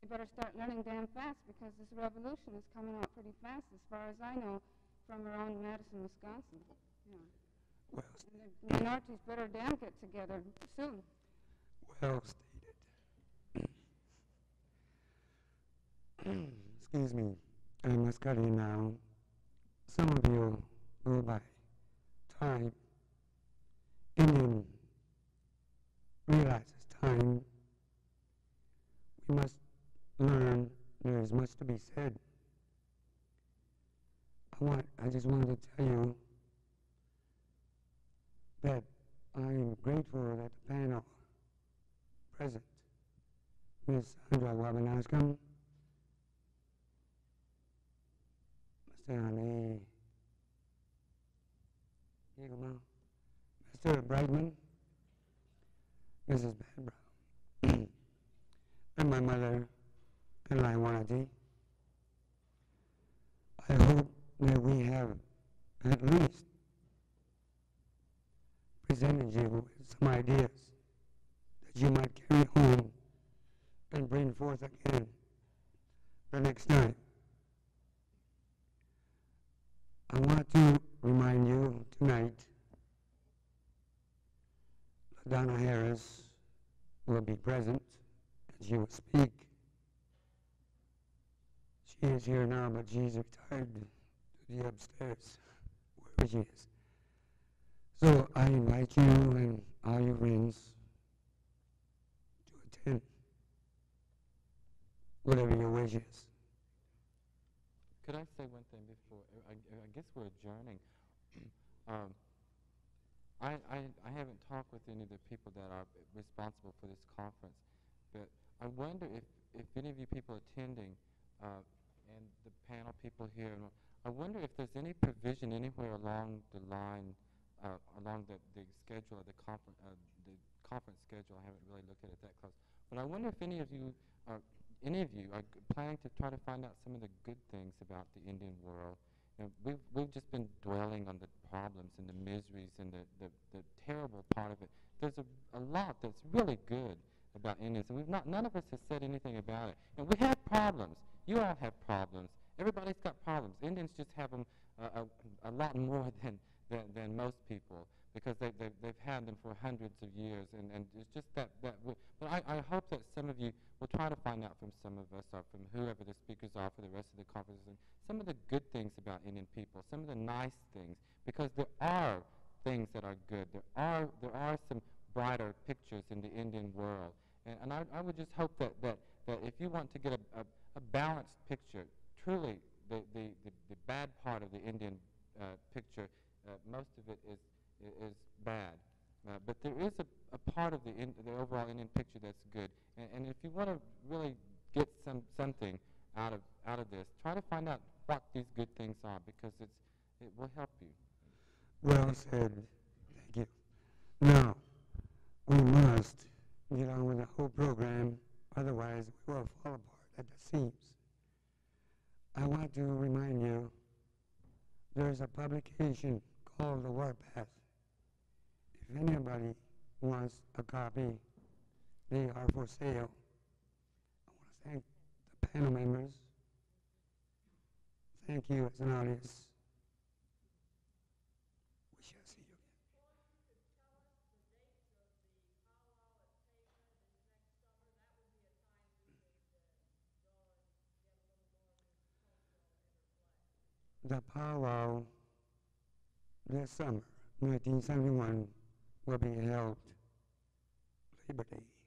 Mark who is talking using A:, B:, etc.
A: they better start learning damn fast because this revolution is coming out pretty fast, as far as I know, from around Madison, Wisconsin. Yeah.
B: Well,
A: And the minorities better damn get together soon.
B: well stated. Excuse me, I must cut in now. Some of you go by time. Indian realizes time. We must learn. There is much to be said. I want. I just wanted to tell you that I am grateful that the panel present, Ms. Sandra Wabanaskam, Mr. Ali Higama, Mr. Brightman, Mrs. Bad Brown, and my mother, Eli Wanati. I hope that we have at least presented you with some ideas that you might carry home and bring forth again the next time. I want to remind you tonight LaDonna Harris will be present and she will speak. She is here now, but she's retired to the upstairs, wherever she is. So I invite you and all your friends to attend, whatever your wish is.
C: Could I say one thing before? I, I guess we're adjourning. um, I, I, I haven't talked with any of the people that are responsible for this conference, but I wonder if, if any of you people attending uh, and the panel people here, I wonder if there's any provision anywhere along the line, uh, along the, the schedule of the conference, uh, the conference schedule. I haven't really looked at it that close, but I wonder if any of you are any of you are planning to try to find out some of the good things about the Indian world. You know, we've, we've just been dwelling on the problems and the miseries and the, the, the terrible part of it. There's a, a lot that's really good about Indians, and we've not, none of us has said anything about it. And we have problems. You all have problems. Everybody's got problems. Indians just have them uh, a, a lot more than, than, than most people because they, they, they've had them for hundreds of years, and, and it's just that, that but I, I hope that some of you will try to find out from some of us or from whoever the speakers are for the rest of the conference some of the good things about Indian people, some of the nice things, because there are things that are good. There are, there are some brighter pictures in the Indian world, and, and I, I would just hope that, that, that if you want to get a, a, a balanced picture, truly the, the, the, the bad part of the Indian uh, picture, uh, most of it is is bad. Uh, but there is a, a part of the, in, the overall Indian picture that's good. And, and if you want to really get some something out of out of this, try to find out what these good things are because it's it will help you.
B: Well said. Thank you. Now, we must get on with the whole program, otherwise we will fall apart at the seams. I want to remind you, there's a publication called The Warpath. If anybody wants a copy, they are for sale. I want to thank the panel members. Thank you as an audience. We shall see you again. The powwow this summer, 1971, will be held Labor Day.